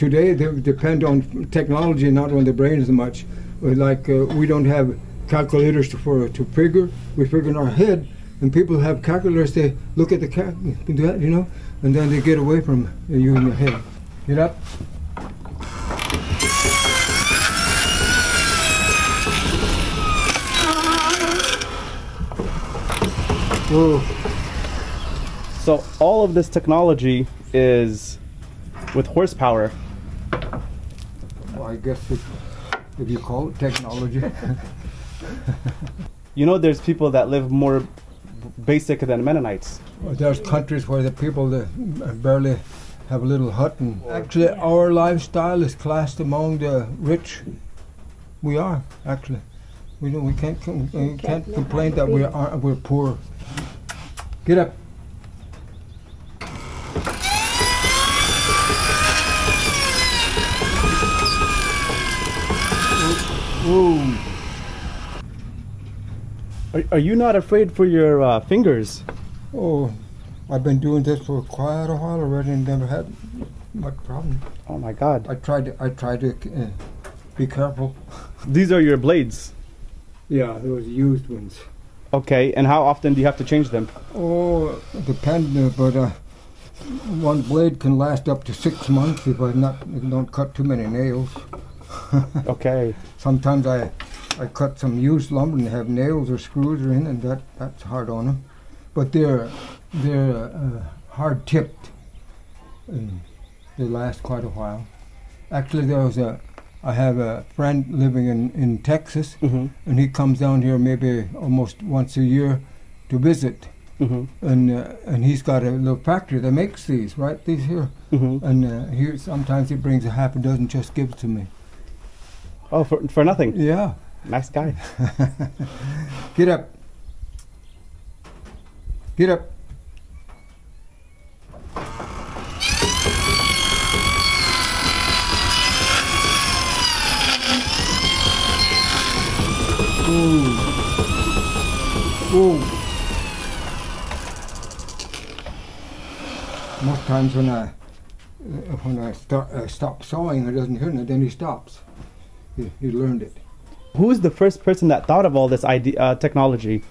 today they depend on technology, not on the brain as much. Uh, Like uh, we don't have calculators to, for to figure. We figure in our head, and people have calculators. They look at the cal, you know, and then they get away from you in your head. Get up. So all of this technology is with horsepower. Well, I guess if, if you call it technology. You know, there's people that live more basic than Mennonites. Well, There's countries where the people that barely have a little hut, and actually, our lifestyle is classed among the rich. We are actually. We don't. We can't. Com- we can't complain that we are. We're poor. Get up. Ooh. Are, are you not afraid for your uh, fingers? Oh, I've been doing this for quite a while already, and never had much problem. Oh my God! I tried to. I tried to uh, be careful. These are your blades. Yeah, those used ones. Okay, and how often do you have to change them? Oh, depend, uh, but uh, one blade can last up to six months if I not don't cut too many nails. Okay. Sometimes I I cut some used lumber and have nails or screws in, and that that's hard on them. But they're they're uh, hard tipped, and they last quite a while. Actually, there was a I have a friend living in in Texas, Mm-hmm. and he comes down here maybe almost once a year to visit. Mm-hmm. and uh, and he's got a little factory that makes these, right? These here, Mm-hmm. and uh, he sometimes he brings a half a dozen, just gives to me. Oh, for, for nothing. Yeah, Nice guy. get up, get up. Ooh. Ooh. Most times when I when I start uh, stop sawing, it doesn't hurt, and Then he stops. He, he learned it. Who is the first person that thought of all this idea, uh, technology?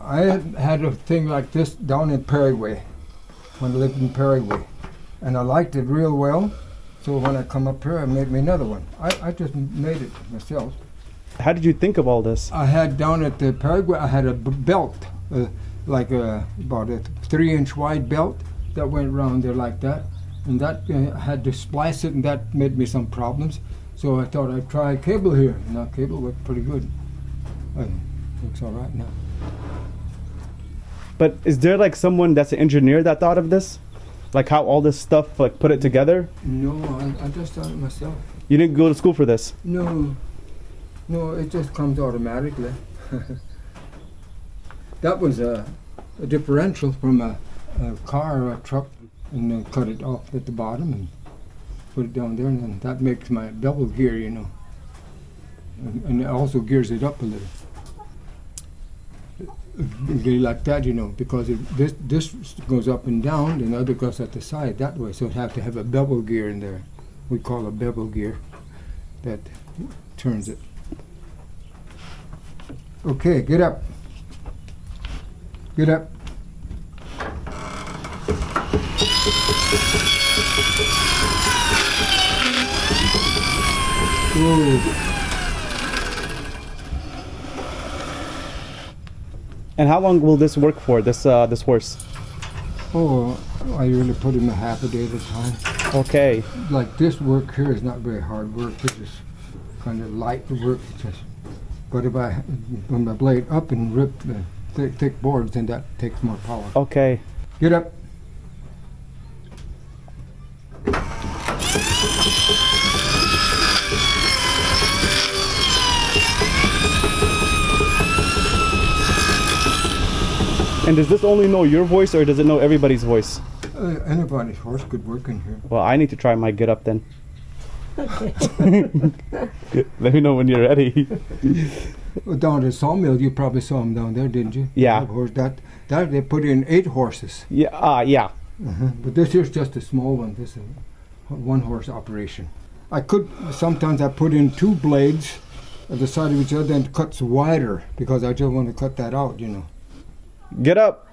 I had, a thing like this down in Paraguay when I lived in Paraguay, and I liked it real well. So when I come up here, I made me another one. I, I just made it myself. How did you think of all this? I had down at the Paraguay, I had a b- belt, uh, like a, about a three-inch wide belt that went around there like that, and that uh, I had to splice it, and that made me some problems. So I thought I'd try cable here. Now cable worked pretty good. Uh, looks all right now. But is there like someone that's an engineer that thought of this? Like how all this stuff like put it together? No, I, I just done it myself. You didn't go to school for this. No, no, it just comes automatically. that was a, a differential from a, a car or a truck, and then cut it off at the bottom and put it down there, and then that makes my double gear, you know. And, and it also gears it up a little. Really like that, you know, because if this this goes up and down, and the other goes at the side that way. So it have to have a bevel gear in there. We call a bevel gear that turns it. Okay, get up. Get up. Ooh. And how long will this work for? This uh, this horse? Oh, I usually put him a half a day at a time. Okay. Like this work here is not very hard work. It's just kind of light work. It's just, but if I when my blade up and rip the thick, thick boards, then that takes more power. Okay. Get up. And does this only know your voice or does it know everybody's voice? Uh, anybody's horse could work in here. Well, I need to try my get up then. Let me know when you're ready. Well, down at the sawmill, you probably saw them down there, didn't you? Yeah. That horse, that, that they put in eight horses. yeah. Uh, yeah. uh But this here's just a small one. This is one horse operation. I could sometimes I put in two blades at the side of each other and cuts wider because I just want to cut that out, you know. Get up.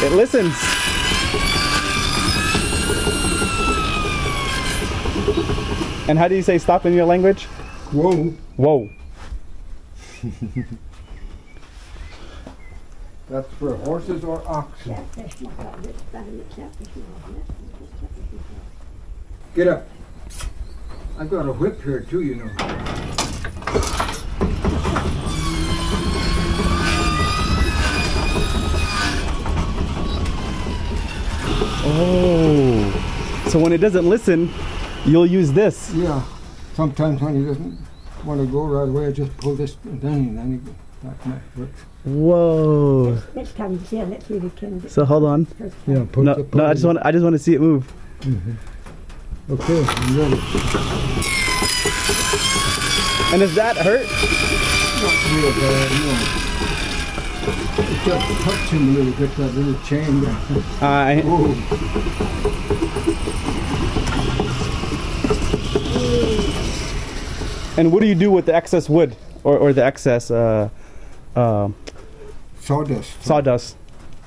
It listens. And how do you say stop in your language? Whoa. Whoa. That's for horses or oxen. Get up. I've got a whip here too, you know. Oh. So when it doesn't listen, you'll use this. Yeah. Sometimes when he doesn't want to go right away, I just pull this and then and then he, that might work. Whoa. Next time you see it, let's see if we. So hold on. Yeah, put No, the- no, I just want I just want to see it move. Okay, I'm ready. And does that hurt? Real bad, no. It just touched him a little bit, that little chain there. I Oh, and what do you do with the excess wood or, or the excess uh, uh, sawdust. sawdust?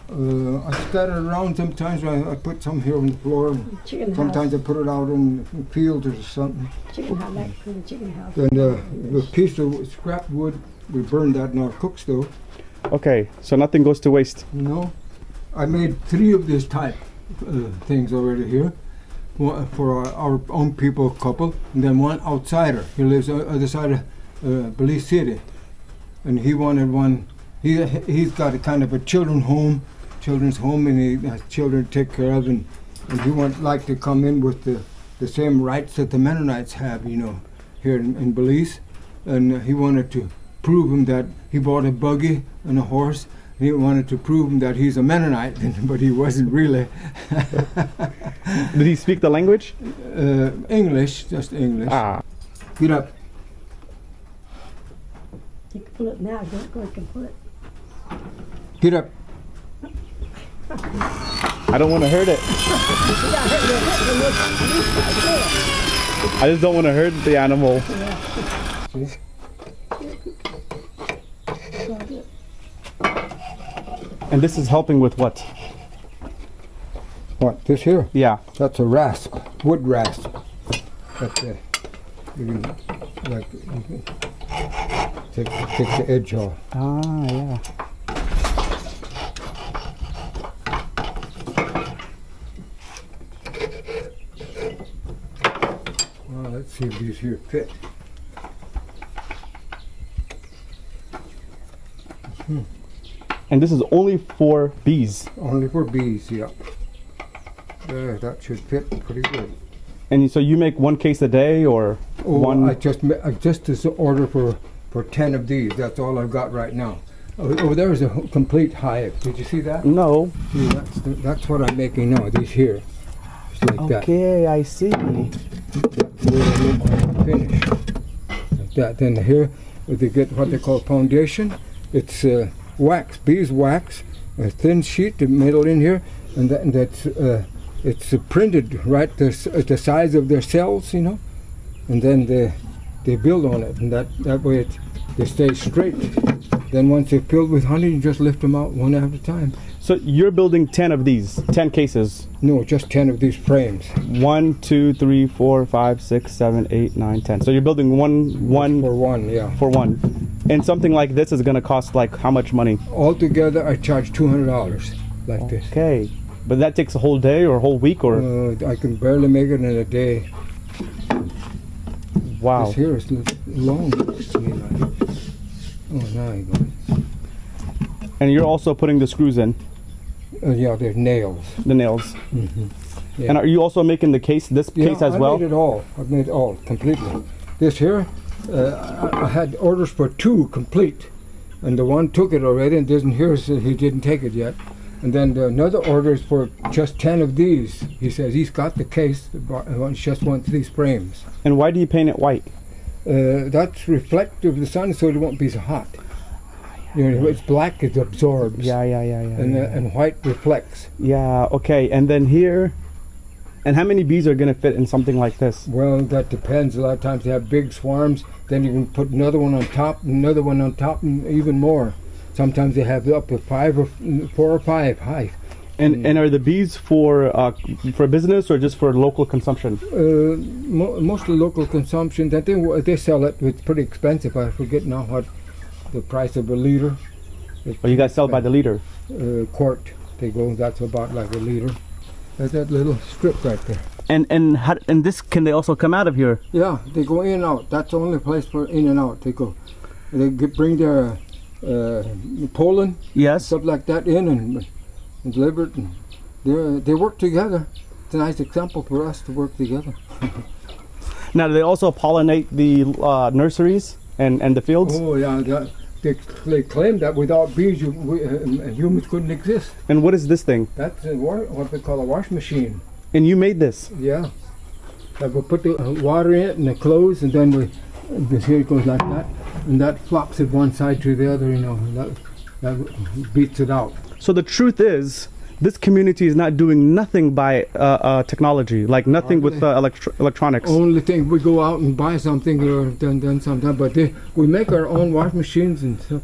Uh, I scatter around sometimes. I, I put some here on the floor. and Chicken house. Sometimes I put it out in the field or something. Chicken house, like for chicken house. And uh, the piece of scrap wood, we burn that in our cook stove. Okay, so nothing goes to waste. No, I made three of this type uh, things already here. One for our, our own people couple, and then one outsider. He lives on the other side of uh, Belize City, and he wanted one. He he's got a kind of a children home, children's home, and he has children to take care of, and, and he would like to come in with the the same rights that the Mennonites have, you know, here in, in Belize, and he wanted to prove him that he bought a buggy and a horse. And He wanted to prove him that he's a Mennonite, but he wasn't really. Did he speak the language? Uh, English, just English. Ah, Get up. You pull it now, don't go, you can pull it. Get up. I don't want to hurt it. I just don't want to hurt the animal. See? And this is helping with what? What? This here? Yeah. That's a rasp, wood rasp. That's a, you can, like, you can take, take the edge off. Ah, yeah. Well, let's see if these here fit. And this is only for bees. Only for bees, yeah. There, that should fit pretty good. And so you make one case a day or Oh, one? I just ma- I just this order for for ten of these. That's all I've got right now. Oh, oh there's a complete hive. Did you see that? no. See, that's the, that's what I'm making now. These here, just like that. Okay, I see. That's the way they look when they're finished. Like that. Then here, they get what they call foundation. It's uh, wax, beeswax, a thin sheet, the middle in here, and, that, and that's uh, it's uh, printed right the, s- the size of their cells, you know, and then they they build on it, and that that way it they stay straight. Then once they're filled with honey, you just lift them out one at a time. So you're building 10 of these, 10 cases. No, just ten of these frames. One, two, three, four, five, six, seven, eight, nine, ten. So you're building one, one for one, yeah. for one. And something like this is gonna cost like how much money? Altogether, I charge two hundred dollars like this. Okay. But that takes a whole day or a whole week or Uh, I can barely make it in a day. Wow. This here is long. to me, like. Oh, now you go. And you're also putting the screws in, Uh, yeah, there's nails. the nails. Yeah. And are you also making the case, this Yeah, case as well? I well? made it all. I've made it all completely. This here, uh, I, I had orders for two complete, and the one took it already, and doesn't here said he didn't take it yet. And then another order is for just ten of these. He says he's got the case. The bar- he wants- just wants these frames. And why do you paint it white? Uh, that's reflective of the sun, so it won't be so hot. You know, it's black it absorbs. Yeah, yeah, yeah, yeah. And, yeah. uh, and white reflects. yeah, okay. And then here, and how many bees are gonna fit in something like this? Well, that depends. A lot of times they have big swarms. Then you can put another one on top, another one on top, and even more. Sometimes they have up to five or four or five hive. And and are the bees for uh, for business or just for local consumption? Uh, mo- mostly local consumption. That they they sell it. It's pretty expensive. I forget now what the price of a liter. Or you guys sell by the liter? Uh, quart. They go. That's about like a liter. There's that little strip right there. And and how, and this can they also come out of here? Yeah, they go in and out. That's the only place for in and out. They go. They get, bring their uh, pollen Yes. stuff like that in and, and deliver it. And they they work together. It's a nice example for us to work together. Now do they also pollinate the uh, nurseries and and the fields? Oh yeah, that, they, they claim that without bees, you, we, uh, humans couldn't exist. And what is this thing? That's a what they call a wash machine. And you made this. Yeah, that we put the water in it and the clothes, and then we this here goes like that, and that flops it one side to the other. You know, and that that beats it out. So the truth is, this community is not doing nothing by uh, uh, technology, like nothing with uh, electro- electronics. Only thing we go out and buy something, or then then sometime, but they, we make our own wash machines and stuff.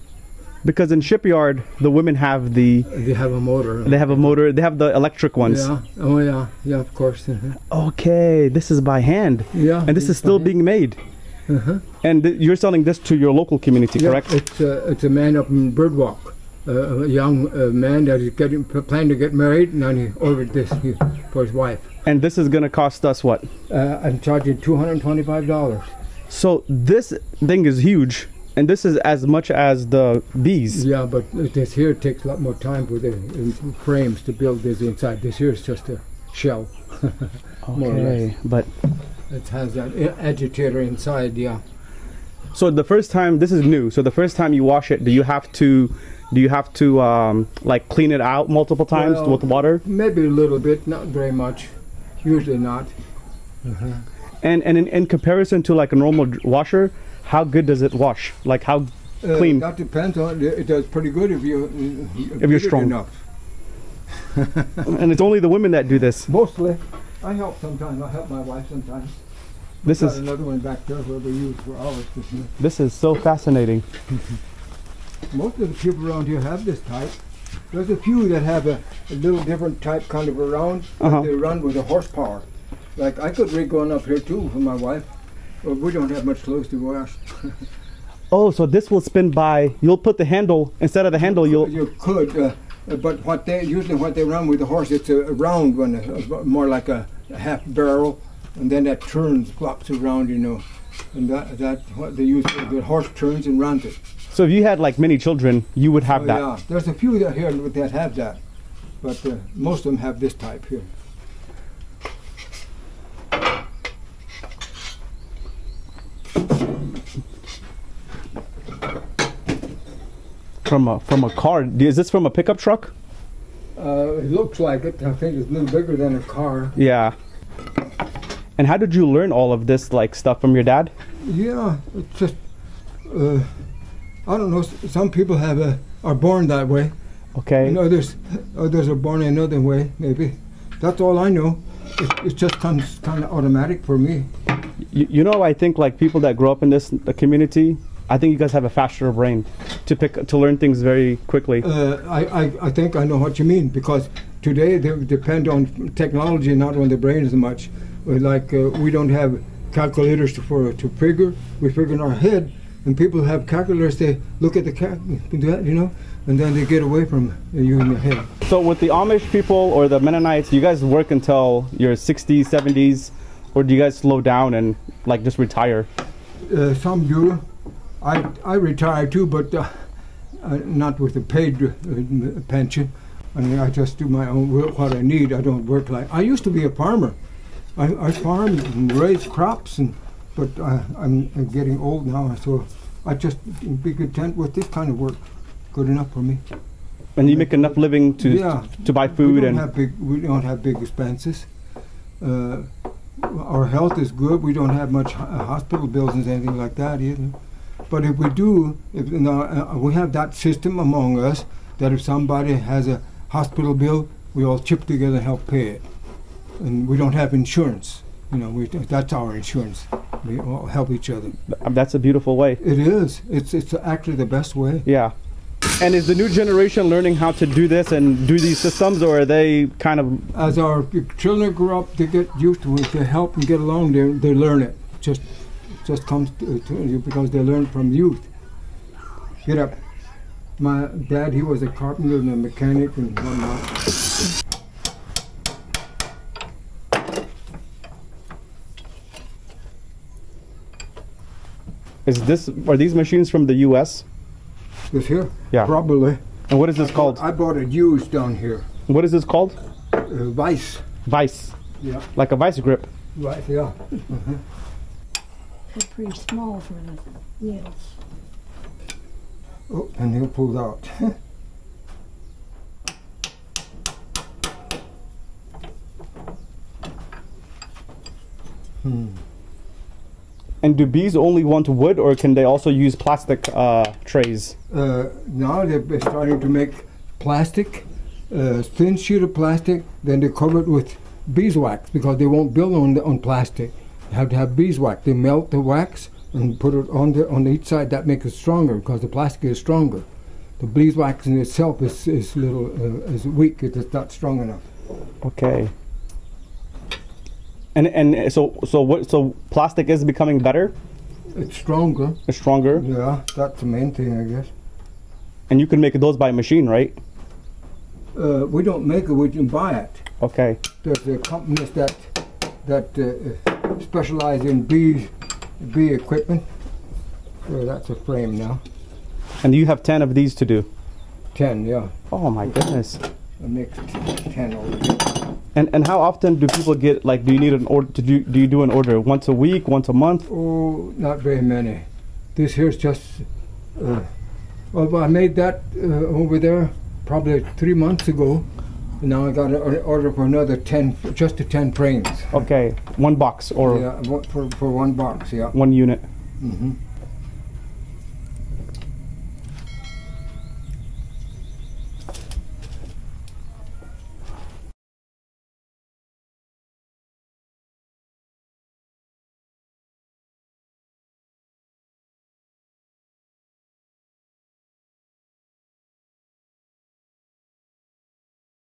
Because in shipyard, the women have the They have a motor. they have a motor, they have the electric ones. Yeah. Oh yeah. Yeah. Of course. uh-huh. Okay, this is by hand, Yeah. and this is still being made. Uh-huh. And th- you're selling this to your local community, Yeah, correct? It's uh, it's a man up in Birdwalk, uh, a young uh, man that is getting planning to get married, and then he ordered this for his wife. And this is gonna cost us what? Uh, I'm charging two hundred twenty-five dollars. So this thing is huge, and this is as much as the bees. Yeah, but this here takes a lot more time for the uh, frames to build this inside. This here is just a shell. more or less. Okay, but It has that a- agitator inside. Yeah. so the first time this is new. So the first time you wash it, do you have to, do you have to um, like clean it out multiple times Well- with water? Maybe a little bit, not very much. Usually not. And and in, in comparison to like a normal washer, how good does it wash? Like how Uh, Clean. That depends on. It it does pretty good if you if you're strong. enough. and it's only the women that do this. Mostly, I help sometimes. I help my wife sometimes. This is another one back there where we use for ours. this is so fascinating. Most of the people around here have this type. There's a few that have a, a little different type kind of around. Uh-huh. They run with a horsepower. Like I could rig one up here too for my wife. But we don't have much clothes to wash. Oh, so this will spin by. You'll put the handle instead of the handle. You'll You could, uh, uh, but what they usually what they run with the horse, it's a, a round one, uh, more like a, a half barrel, and then that turns, flops around, you know, and that that what they use. The horse turns and runs it. so if you had like many children, you would have Oh, that. Yeah, there's a few that here that have that, but uh, most of them have this type here. From a from a car. Is this from a pickup truck? Uh, it looks like it. I think it's a little bigger than a car. Yeah. And how did you learn all of this like stuff from your dad? Yeah, it's just uh, I don't know. Some people have a are born that way. Okay. And others, others are born another way, maybe. That's all I know. It, it just comes kind of automatic for me. You, you know, I think like people that grow up in this community, I think you guys have a faster brain to pick to learn things very quickly. Uh, I, I, I think I know what you mean because today they depend on technology, not on the brain as much. Uh, Like uh, we don't have calculators to, for to figure. We figure in our head, and people have calculators. They look at the cal, you know, and then they get away from you in your head. So with the Amish people or the Mennonites, you guys work until your 60s, 70s, or do you guys slow down and like just retire? Uh, some do. I I retire too, but uh, uh, not with a paid uh, pension. I mean, I just do my own work, what I need. I don't work like I used to be a farmer. I, I farmed and raised crops, and but uh, I'm, I'm getting old now, so I just be content with this kind of work. Good enough for me. And you make enough living to Yeah. to buy food and have big. We don't have big expenses. Uh, our health is good. We don't have much hospital bills and anything like that either. But if we do, if you know, uh, we have that system among us that if somebody has a hospital bill, we all chip together and help pay it. And we don't have insurance. You know, we, that's our insurance. We all help each other. Um, That's a beautiful way. It is. It's it's actually the best way. Yeah. And is the new generation learning how to do this and do these systems, or are they kind of As our children grow up, they get used to it. They help and get along. They they learn it. Just just comes to, to you because they learn from youth. Get up. My dad, he was a carpenter and a mechanic and whatnot. is this are these machines from the U.S. This here? Yeah. Probably. and what is this called? I bought it used down here. What is this called? Uh, Vice. Vice, Yeah. like a vice grip. Right. Yeah. They're pretty small for the needles. Oh, and he'll pull out. hmm. And do bees only want wood, or can they also use plastic uh, trays? Uh, now they're starting to make plastic, uh, thin sheet of plastic. Then they cover it with beeswax because they won't build on the, on plastic. Have to have beeswax. They melt the wax and put it on the on each side. That makes it stronger because the plastic is stronger. The beeswax in itself is is little uh, is weak. It's not strong enough. Okay. And and so so what? So plastic is becoming better, It's stronger. it's stronger, Yeah, that's the main thing, I guess. and you can make those by machine, right? Uh, we don't make it. We can buy it. Okay. There's uh, companies that that uh, specialize in bee bee equipment. So that's a frame now. And you have ten of these to do. Ten, yeah. Oh my goodness. I make ten already. And and how often do people get like? Do you need an order to do? Do you do an order once a week, once a month? Oh, not very many. This here's just. Uh, well, I made that uh, over there probably three months ago. Now I got an order for another ten, just the ten frames. Okay, one box or Yeah, for for one box. Yeah. one unit. hmm